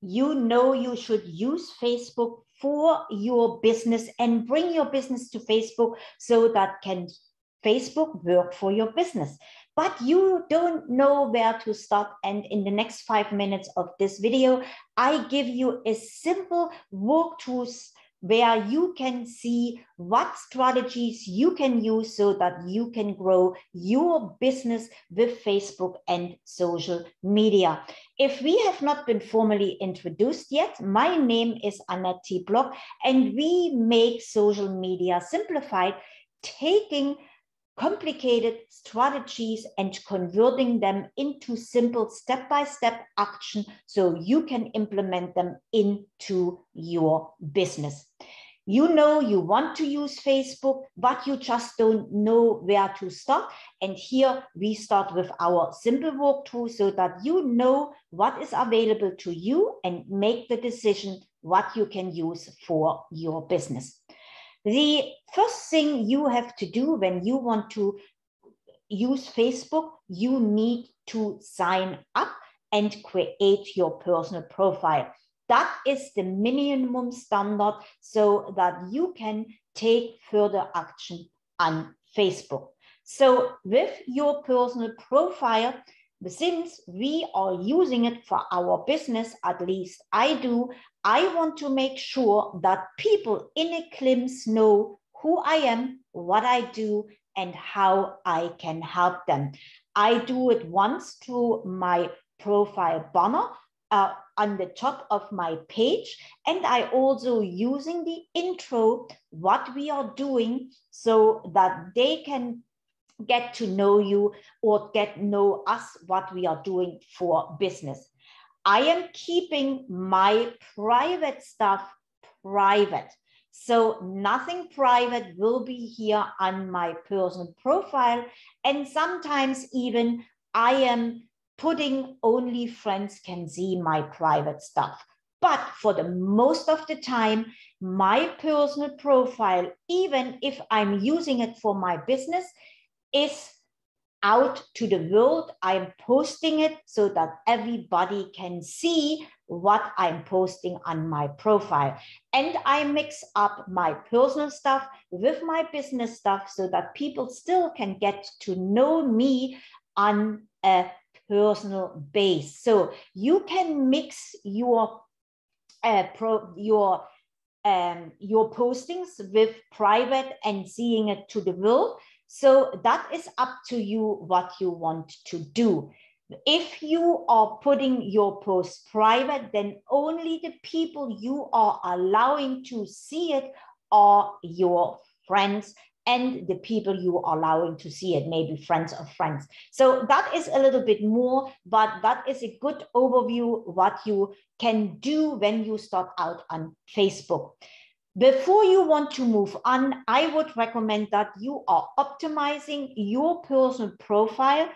you know you should use Facebook for your business and bring your business to Facebook so that can Facebook work for your business. But you don't know where to start. And in the next five minutes of this video, I give you a simple walkthrough where you can see what strategies you can use so that you can grow your business with Facebook and social media. If we have not been formally introduced yet, my name is Annett T. Block, and we make social media simplified, taking complicated strategies and converting them into simple step-by-step action so you can implement them into your business. You know you want to use Facebook, but you just don't know where to start. And here we start with our simple walkthrough so that you know what is available to you and make the decision what you can use for your business. The first thing you have to do when you want to use Facebook, you need to sign up and create your personal profile. That is the minimum standard so that you can take further action on Facebook. So with your personal profile, since we are using it for our business, at least I do, I want to make sure that people in a glimpse know who I am, what I do, and how I can help them. I do it once through my profile banner uh, on the top of my page. And I also using the intro, what we are doing so that they can get to know you or get know us, what we are doing for business. I am keeping my private stuff private. So nothing private will be here on my personal profile. And sometimes even I am putting only friends can see my private stuff. But for the most of the time, my personal profile, even if I'm using it for my business, is out to the world. I'm posting it so that everybody can see what I'm posting on my profile. And I mix up my personal stuff with my business stuff so that people still can get to know me on a personal base. So you can mix your uh, pro, your um, your postings with private and seeing it to the world so that is up to you what you want to do. If you are putting your post private, then only the people you are allowing to see it are your friends and the people you are allowing to see it, maybe friends of friends. So that is a little bit more, but that is a good overview what you can do when you start out on Facebook. Before you want to move on, I would recommend that you are optimizing your personal profile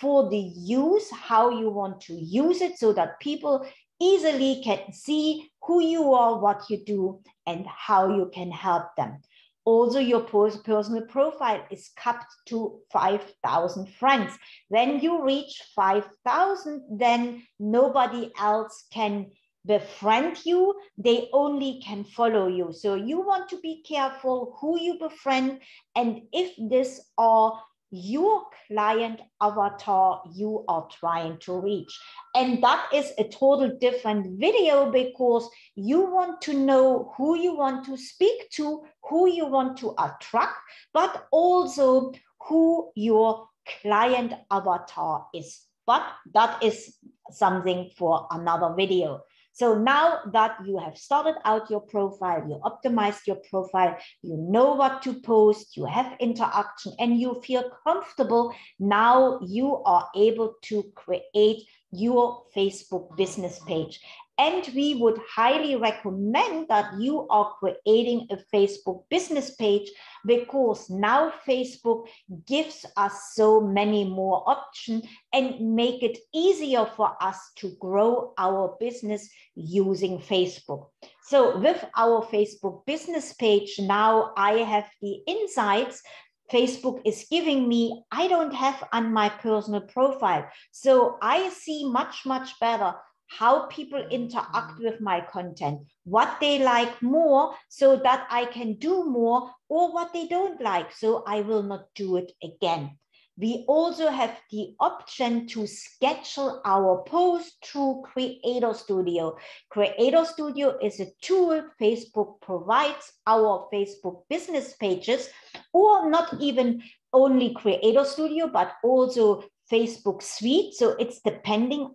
for the use, how you want to use it so that people easily can see who you are, what you do, and how you can help them. Also, your personal profile is capped to 5,000 friends. When you reach 5,000, then nobody else can befriend you, they only can follow you. So you want to be careful who you befriend. And if this are your client avatar you are trying to reach. And that is a total different video because you want to know who you want to speak to, who you want to attract, but also who your client avatar is. But that is something for another video. So now that you have started out your profile, you optimized your profile, you know what to post, you have interaction, and you feel comfortable, now you are able to create your Facebook business page. And we would highly recommend that you are creating a Facebook business page because now Facebook gives us so many more options and make it easier for us to grow our business using Facebook. So with our Facebook business page, now I have the insights Facebook is giving me, I don't have on my personal profile. So I see much, much better how people interact with my content, what they like more so that I can do more or what they don't like. So I will not do it again. We also have the option to schedule our post through Creator Studio. Creator Studio is a tool Facebook provides our Facebook business pages, or not even only Creator Studio, but also Facebook Suite. So it's depending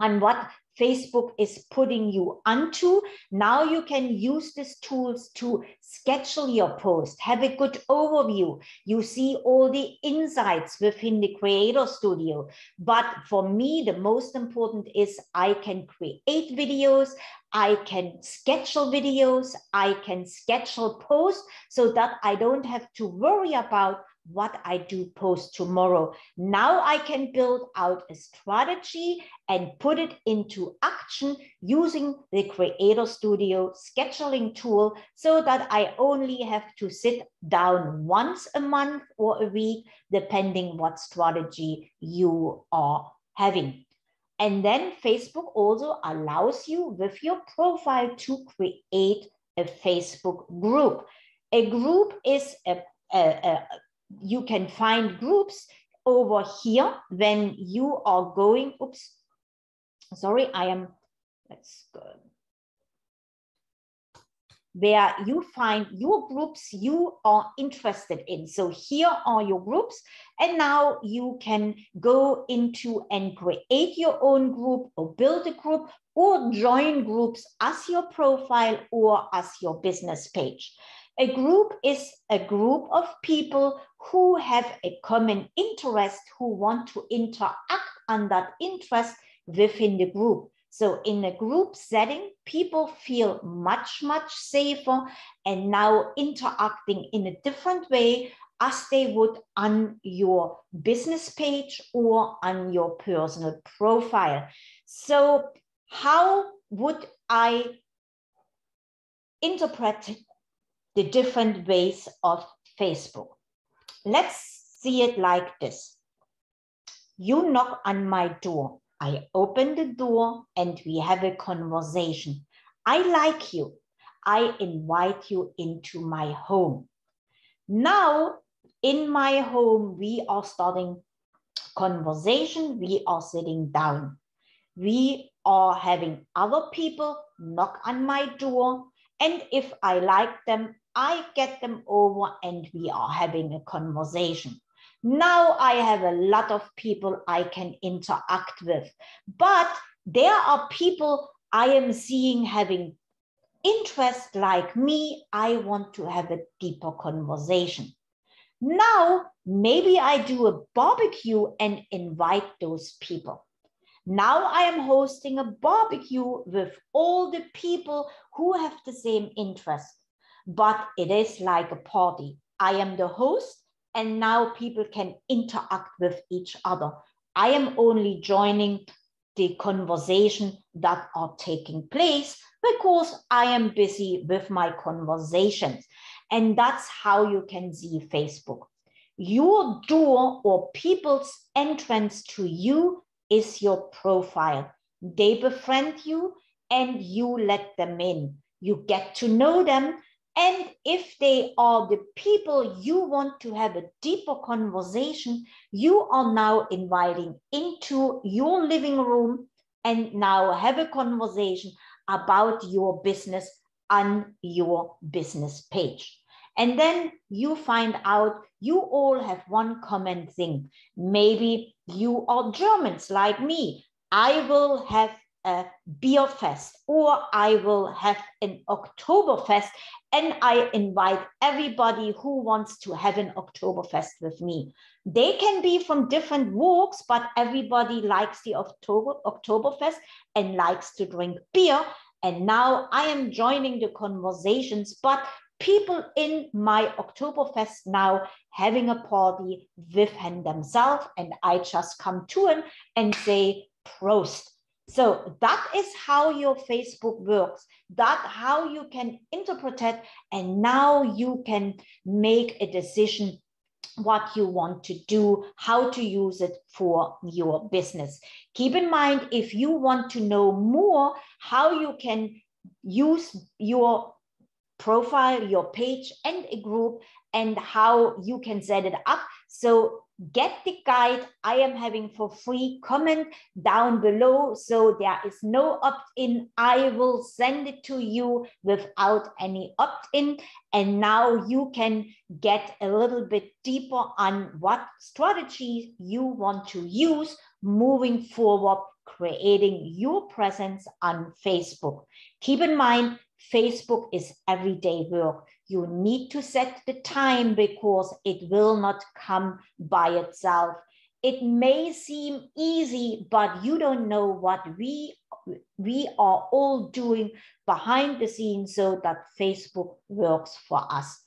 on what Facebook is putting you onto. Now you can use these tools to schedule your post, have a good overview. You see all the insights within the Creator Studio. But for me, the most important is I can create videos, I can schedule videos, I can schedule posts so that I don't have to worry about what I do post tomorrow. Now I can build out a strategy and put it into action using the Creator Studio scheduling tool so that I only have to sit down once a month or a week, depending what strategy you are having. And then Facebook also allows you with your profile to create a Facebook group. A group is a, a, a you can find groups over here when you are going, oops, sorry, I am, let's go. Where you find your groups you are interested in. So here are your groups. And now you can go into and create your own group or build a group or join groups as your profile or as your business page. A group is a group of people who have a common interest, who want to interact on that interest within the group. So in a group setting, people feel much, much safer and now interacting in a different way as they would on your business page or on your personal profile. So how would I interpret the different ways of Facebook. Let's see it like this. You knock on my door. I open the door and we have a conversation. I like you. I invite you into my home. Now, in my home, we are starting conversation. We are sitting down. We are having other people knock on my door. And if I like them, I get them over and we are having a conversation. Now I have a lot of people I can interact with, but there are people I am seeing having interest like me. I want to have a deeper conversation. Now, maybe I do a barbecue and invite those people. Now I am hosting a barbecue with all the people who have the same interest but it is like a party. I am the host, and now people can interact with each other. I am only joining the conversation that are taking place because I am busy with my conversations. And that's how you can see Facebook. Your door or people's entrance to you is your profile. They befriend you and you let them in. You get to know them and if they are the people you want to have a deeper conversation, you are now inviting into your living room and now have a conversation about your business on your business page. And then you find out you all have one common thing. Maybe you are Germans like me. I will have a beer fest or I will have an Oktoberfest and I invite everybody who wants to have an Oktoberfest with me. They can be from different walks, but everybody likes the October Oktoberfest and likes to drink beer. And now I am joining the conversations, but people in my Oktoberfest now having a party with him themselves, and I just come to him and say, Prost so that is how your Facebook works. That how you can interpret it. And now you can make a decision what you want to do, how to use it for your business. Keep in mind, if you want to know more how you can use your profile, your page and a group and how you can set it up. So get the guide I am having for free. Comment down below so there is no opt-in. I will send it to you without any opt-in. And now you can get a little bit deeper on what strategies you want to use moving forward, creating your presence on Facebook. Keep in mind, Facebook is everyday work. You need to set the time because it will not come by itself. It may seem easy, but you don't know what we, we are all doing behind the scenes so that Facebook works for us.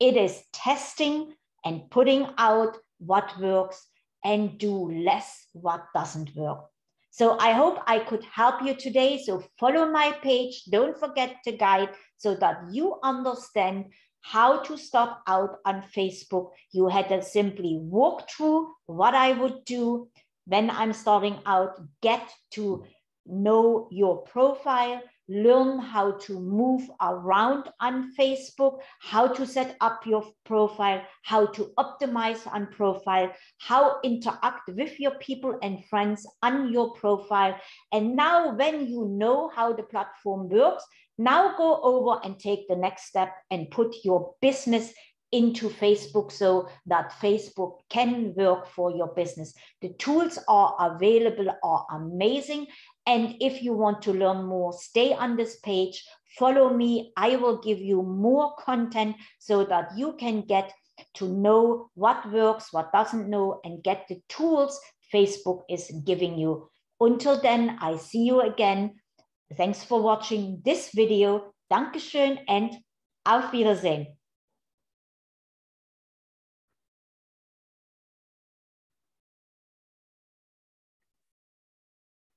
It is testing and putting out what works and do less what doesn't work. So I hope I could help you today. So follow my page. Don't forget to guide so that you understand how to start out on Facebook. You had to simply walk through what I would do when I'm starting out, get to know your profile, learn how to move around on Facebook, how to set up your profile, how to optimize on profile, how interact with your people and friends on your profile. And now when you know how the platform works, now go over and take the next step and put your business into Facebook so that Facebook can work for your business. The tools are available, are amazing. And if you want to learn more, stay on this page, follow me. I will give you more content so that you can get to know what works, what doesn't know, and get the tools Facebook is giving you. Until then, I see you again. Thanks for watching this video. Dankeschön and auf Wiedersehen.